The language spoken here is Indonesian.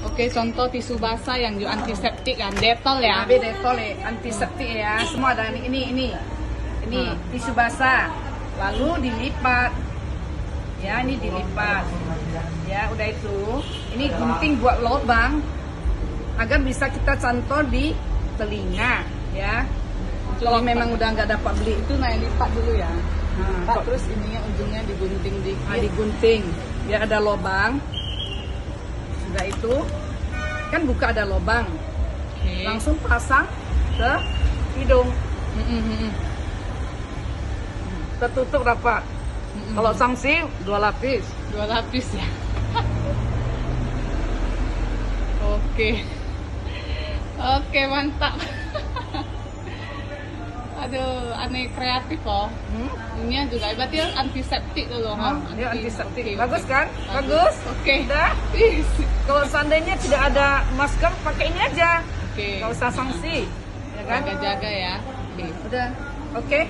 Oke, contoh tisu basah yang juga antiseptik kan, Detol ya. Tapi detol ya, antiseptik ya. Semua ada ini ini ini. Ini Hmm. tisu basah. Lalu dilipat. Ya, ini dilipat. Ya, udah itu. Ini gunting buat lubang agar bisa kita cantol di telinga, ya. Kalau memang udah nggak dapat beli itu nah lipat dulu ya. Nah, Pak, terus ininya ujungnya digunting dikit. Nah, digunting biar ada lubang. Itu kan buka ada lubang, Oke. langsung pasang ke hidung. Mm. Tertutup rapat. Kalau sanksi dua lapis. dua lapis ya. Oke. Oke, mantap. Aduh, aneh kreatif loh. Hmm? Ini juga berarti antiseptik dulu, Ah, ha? dia antiseptik. Oke, Bagus kan? Bagus. Oke. Udah. Ih, Kalau seandainya tidak ada masker, pakai ini aja. Oke. Nggak usah sanksi. Ya kan? Jaga-jaga ya. Oke. Udah. Oke.